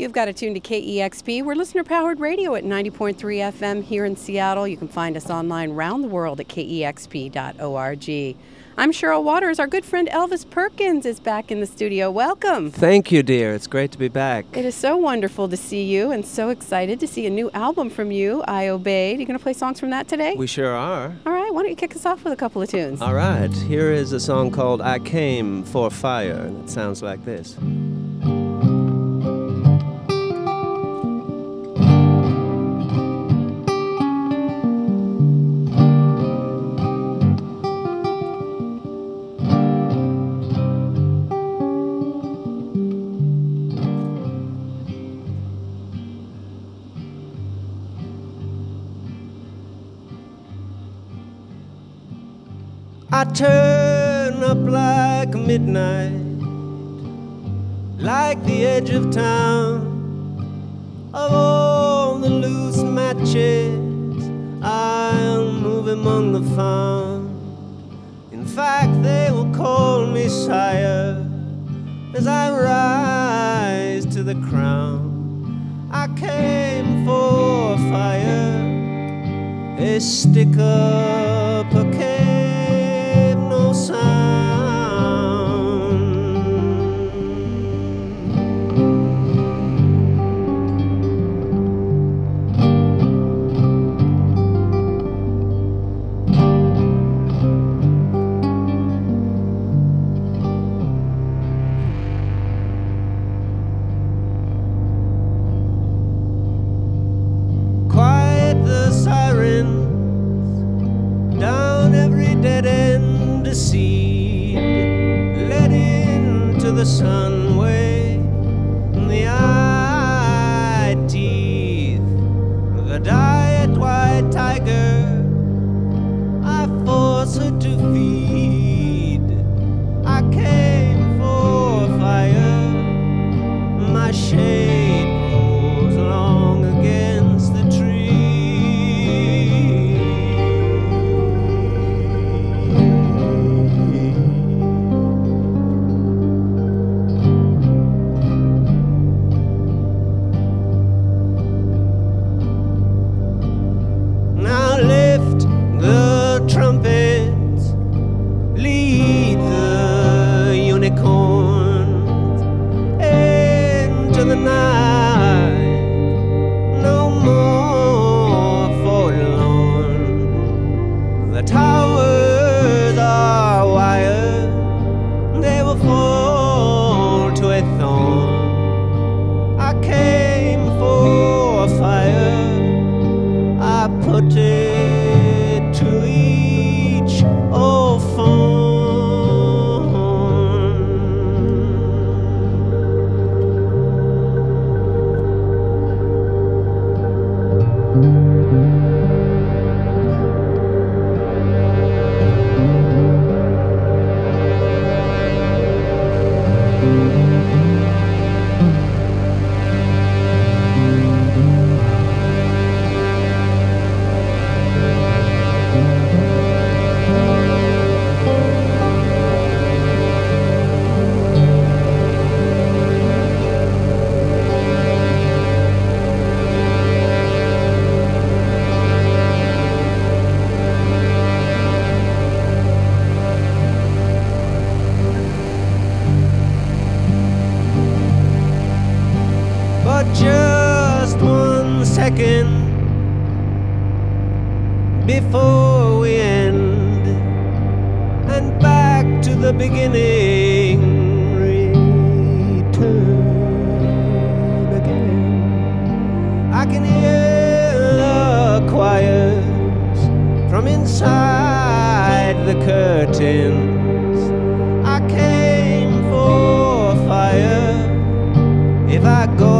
You've got to tune to KEXP. We're listener powered radio at 90.3 FM here in Seattle. You can find us online around the world at kexp.org. I'm Cheryl Waters. Our good friend Elvis Perkins is back in the studio. Welcome. Thank you, dear. It's great to be back. It is so wonderful to see you and so excited to see a new album from you, I Aubade. Are you going to play songs from that today? We sure are. All right, why don't you kick us off with a couple of tunes? All right, here is a song called I Came for Fire, and it sounds like this. I turn up like midnight, like the edge of town. Of all the loose matches, I'll move among the found. In fact, they will call me sire as I rise to the crown. I came for fire, a stick dead end to seed, let into the sun way the eye teeth, the diet white tiger. I force her to feed. I came for fire. My shade before we end, and back to the beginning. Return again. I can hear the choirs from inside the curtains. I came for fire. If I go,